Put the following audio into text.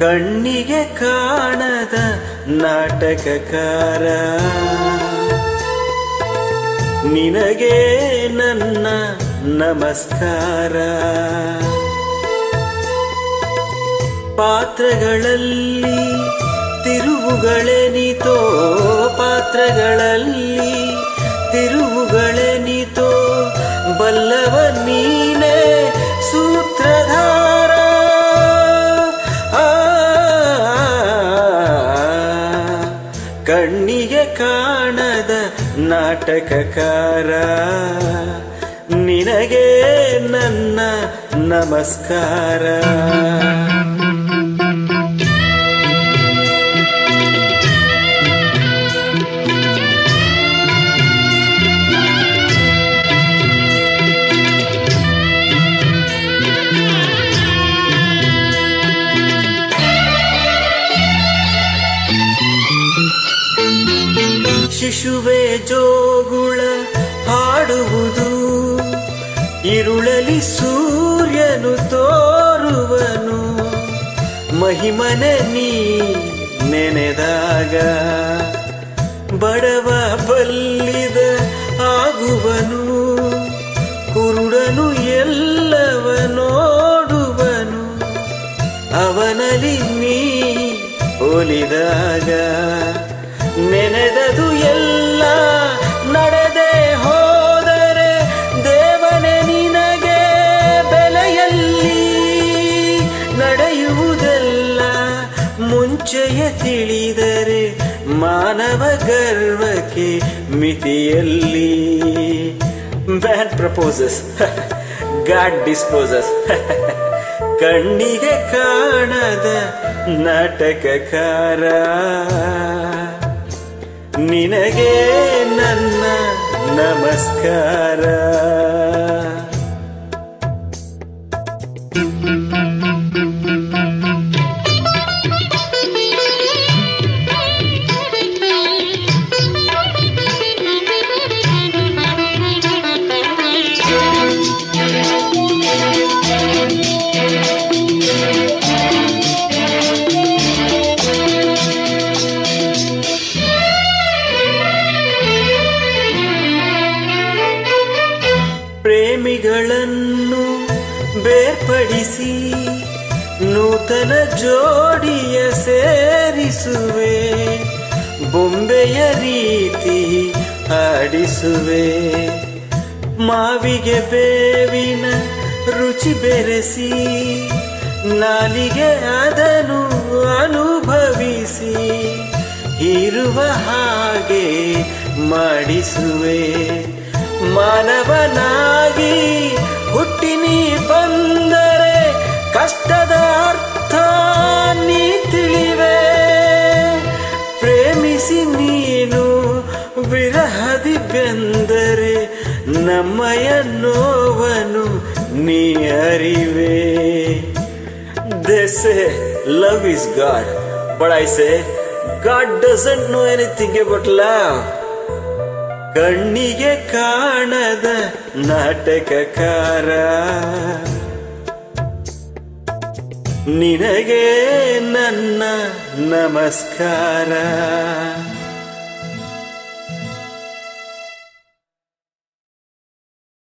ಕಣ್ಣಿಗೆ ಕಾಣದ ನಾಟಕಕಾರ. ನಿನಗೆ ನನ್ನ ನಮಸ್ಕಾರ. ಪಾತ್ರಗಳಲ್ಲಿ ತಿರುವುಗಳೆನಿತೋ ಪಾತ್ರಗಳಲ್ಲಿ ತಿರುವುಗಳೆನಿತೋ ಕಣ್ಣಿಗೆ ಕಾಣದ ನಾಟಕಕಾರ. ನಿನಗೆ ನನ್ನ ನಮಸ್ಕಾರ. ಶಿಶುವೆ ಜೋಗುಳ ಹಾಡುವುದು. ಇರುಳಲಿ ಸೂರ್ಯನು ತೋರುವನು. ಮಹಿಮನೆ ನೀ ನೆನೆದಾಗ ಬಡವ ಬಲ್ಲಿದ ಆಗುವನು. ಕುರುಡನು ಎಲ್ಲವ ನೋಡುವನು. ಅವನಲ್ಲಿ ನೀ ಒಲಿದಾಗ ನೆನೆದದು ಮುಂಚೆಯ ತಿಳಿದರೆ ಮಾನವ ಗರ್ವಕ್ಕೆ ಮಿತಿಯಲ್ಲಿ. ಬ್ಯಾನ್ ಪ್ರಪೋಸಸ್ ಗಾಡ್ ಡಿಸ್ಪೋಸಸ್ ಕಣ್ಣಿಗೆ ಕಾಣದ ನಾಟಕಕಾರ. ನಿನಗೆ ನನ್ನ ನಮಸ್ಕಾರ. ಪ್ರೇಮಿಗಳನ್ನು ಬೇರ್ಪಡಿಸಿ ನೂತನ ಜೋಡಿಯ ಸೇರಿಸುವೆ, ಬೊಂಬೆಯ ರೀತಿ ಆಡಿಸುವೆ ಮಾವಿಗೆ ಬೇವಿನ ರುಚಿ ಬೆರೆಸಿ, ನಾಲಿಗೆ ಅದನ್ನು ಅನುಭವಿಸಿ ಇರುವ ಹಾಗೆ ಮಾಡಿಸುವೆ. ಮಾನವನಾಗಿ ಬಿ, ಹುಟ್ಟಿ ನೀ ಬಂದರೆ ಕಷ್ಟದ ಅರ್ಥ ನೀ ತಿಳಿವೆ. ಪ್ರೇಮಿಸಿ ನೀನು ವಿರಹದಿ ಬೆಂದರೆ ನಮ್ಮಯ ನೋವನು ನೀ ಅರಿವೆ. This love is God but I say God doesn't know anything about ಕಣ್ಣಿಗೆ ಕಾಣದ ನಾಟಕಕಾರ. ನಿನಗೆ ನನ್ನ ನಮಸ್ಕಾರ.